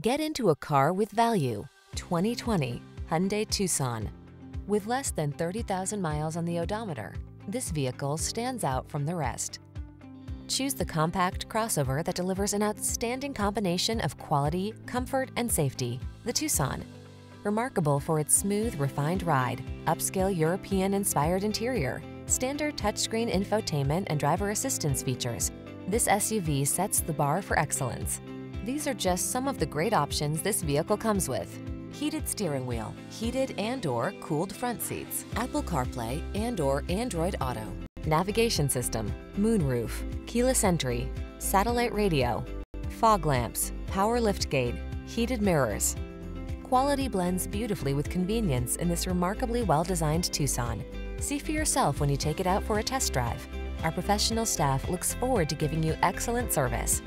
Get into a car with value. 2020 Hyundai Tucson. With less than 30,000 miles on the odometer, this vehicle stands out from the rest. Choose the compact crossover that delivers an outstanding combination of quality, comfort, and safety. The Tucson. Remarkable for its smooth, refined ride, upscale European-inspired interior, standard touchscreen infotainment and driver assistance features, this SUV sets the bar for excellence. These are just some of the great options this vehicle comes with. Heated steering wheel, heated and or cooled front seats, Apple CarPlay and or Android Auto, navigation system, moonroof, keyless entry, satellite radio, fog lamps, power liftgate, heated mirrors. Quality blends beautifully with convenience in this remarkably well-designed Tucson. See for yourself when you take it out for a test drive. Our professional staff looks forward to giving you excellent service.